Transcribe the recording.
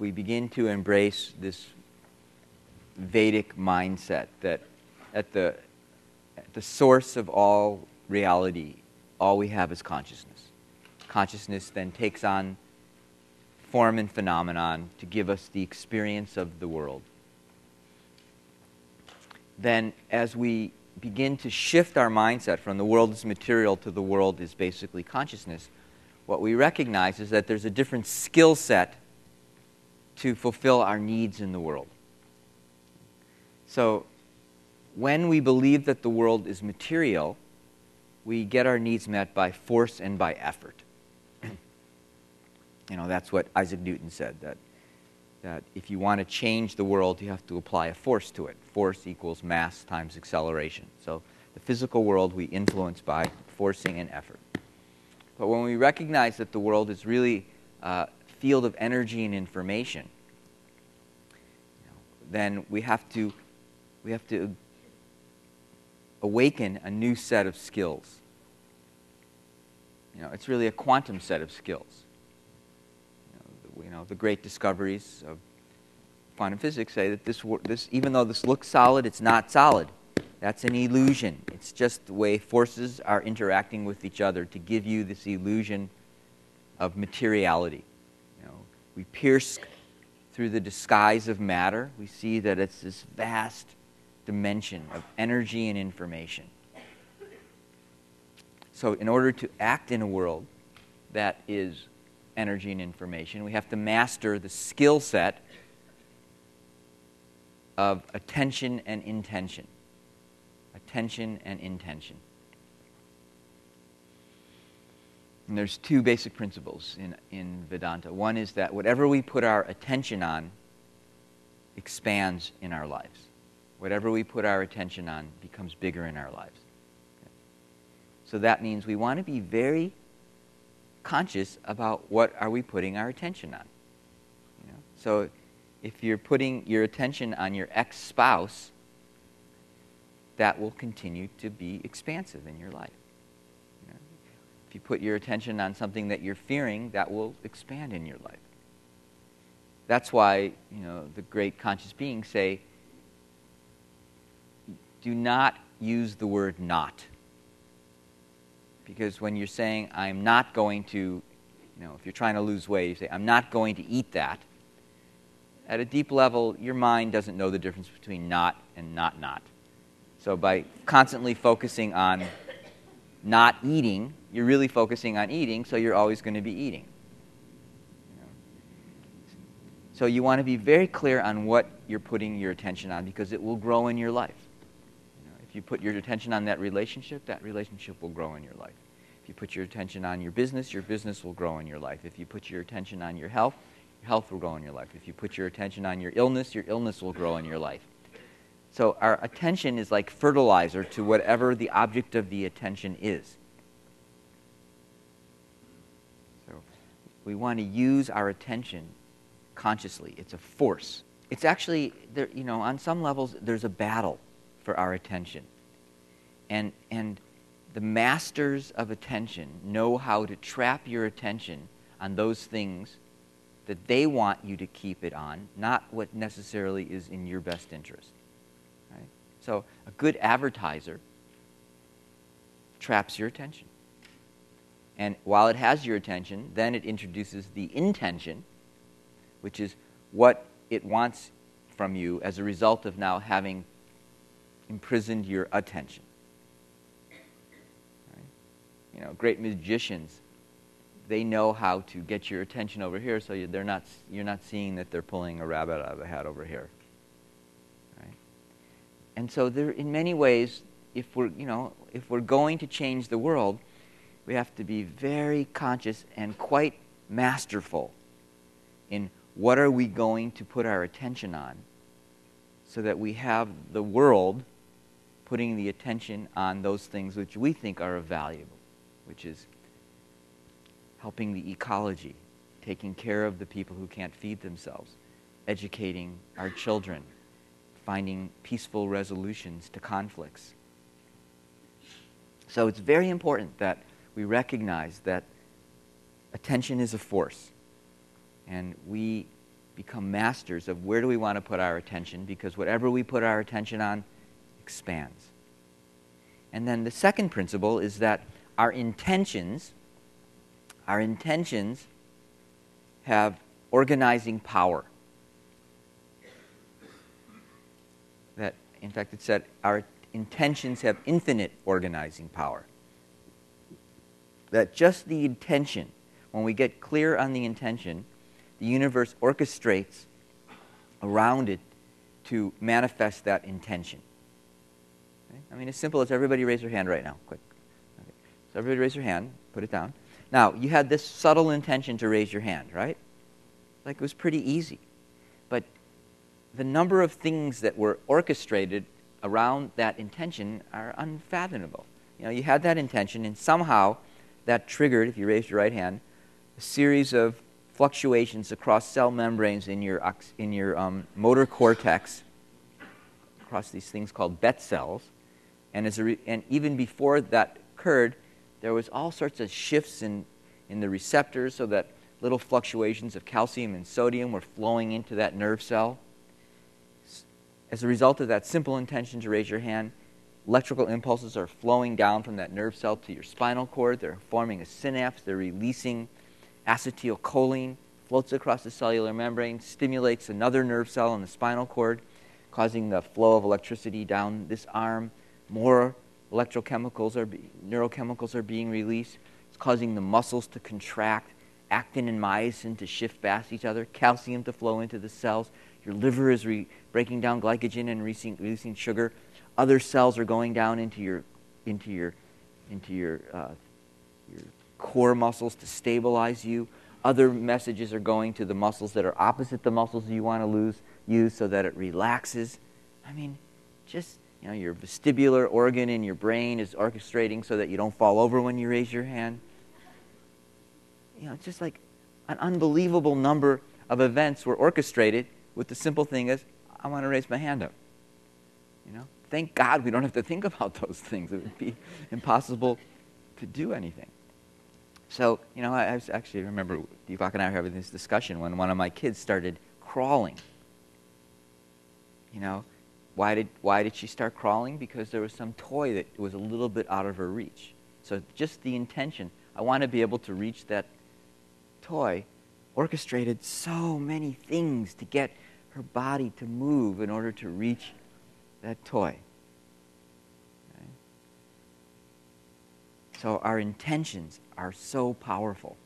we begin to embrace this Vedic mindset that at the, at the source of all reality, all we have is consciousness. Consciousness then takes on form and phenomenon to give us the experience of the world. Then, as we begin to shift our mindset from the world is material to the world is basically consciousness, what we recognize is that there's a different skill set to fulfill our needs in the world. So, when we believe that the world is material, we get our needs met by force and by effort. you know, that's what Isaac Newton said that, that if you want to change the world, you have to apply a force to it. Force equals mass times acceleration. So, the physical world we influence by forcing and effort. But when we recognize that the world is really a field of energy and information, then we have to we have to awaken a new set of skills. You know, it's really a quantum set of skills. You know, the, you know, the great discoveries of quantum physics say that this, this, even though this looks solid, it's not solid. That's an illusion. It's just the way forces are interacting with each other to give you this illusion of materiality. We pierce through the disguise of matter. We see that it's this vast dimension of energy and information. So, in order to act in a world that is energy and information, we have to master the skill set of attention and intention. Attention and intention. And there's two basic principles in, in Vedanta. One is that whatever we put our attention on expands in our lives whatever we put our attention on becomes bigger in our lives. So that means we want to be very conscious about what are we putting our attention on. You know? So if you're putting your attention on your ex-spouse, that will continue to be expansive in your life. If you put your attention on something that you're fearing, that will expand in your life. That's why, you know, the great conscious beings say, do not use the word not. Because when you're saying, I'm not going to, you know, if you're trying to lose weight, you say, I'm not going to eat that. At a deep level, your mind doesn't know the difference between not and not not. So by constantly focusing on not eating, you're really focusing on eating, so you're always going to be eating. So you want to be very clear on what you're putting your attention on because it will grow in your life. If you put your attention on that relationship, that relationship will grow in your life. If you put your attention on your business, your business will grow in your life. If you put your attention on your health, your health will grow in your life. If you put your attention on your illness, your illness will grow in your life. So our attention is like fertilizer to whatever the object of the attention is. So we want to use our attention consciously. It's a force. It's actually, there, you know, on some levels, there's a battle for our attention. And, and the masters of attention know how to trap your attention on those things that they want you to keep it on, not what necessarily is in your best interest. So, a good advertiser traps your attention. And while it has your attention, then it introduces the intention, which is what it wants from you as a result of now having imprisoned your attention. Right? You know, great magicians, they know how to get your attention over here so you, they're not, you're not seeing that they're pulling a rabbit out of a hat over here. And so there, in many ways, if we're, you know, if we're going to change the world, we have to be very conscious and quite masterful in what are we going to put our attention on so that we have the world putting the attention on those things which we think are valuable, which is helping the ecology, taking care of the people who can't feed themselves, educating our children, finding peaceful resolutions to conflicts. So it's very important that we recognize that attention is a force. And we become masters of where do we want to put our attention because whatever we put our attention on expands. And then the second principle is that our intentions, our intentions have organizing power. That, in fact, it said our intentions have infinite organizing power. That just the intention, when we get clear on the intention, the universe orchestrates around it to manifest that intention. Okay? I mean, as simple as everybody raise their hand right now, quick. Okay. So everybody raise your hand, put it down. Now, you had this subtle intention to raise your hand, right? Like it was pretty easy. The number of things that were orchestrated around that intention are unfathomable. You know, you had that intention, and somehow that triggered, if you raised your right hand, a series of fluctuations across cell membranes in your, in your um, motor cortex, across these things called Betz cells. And, as and even before that occurred, there was all sorts of shifts in, in the receptors so that little fluctuations of calcium and sodium were flowing into that nerve cell. As a result of that simple intention to raise your hand, electrical impulses are flowing down from that nerve cell to your spinal cord. They're forming a synapse. They're releasing acetylcholine floats across the cellular membrane, stimulates another nerve cell in the spinal cord, causing the flow of electricity down this arm. More electrochemicals are be, neurochemicals are being released. It's causing the muscles to contract, actin and myosin to shift past each other, calcium to flow into the cells. Your liver is re- breaking down glycogen and releasing, releasing, sugar. Other cells are going down into your into your into your uh, your core muscles to stabilize you. Other messages are going to the muscles that are opposite the muscles you want to lose, use so that it relaxes. I mean, just, you know, your vestibular organ in your brain is orchestrating so that you don't fall over when you raise your hand. You know, just like an unbelievable number of events were orchestrated with the simple thing is, I want to raise my hand up. You know, thank God we don't have to think about those things. It would be impossible to do anything. So, you know, I, I actually remember Deepak and I were having this discussion when one of my kids started crawling. You know, why did, why did she start crawling? Because there was some toy that was a little bit out of her reach. So, just the intention, I want to be able to reach that toy, orchestrated so many things to get her body to move in order to reach that toy. So our intentions are so powerful.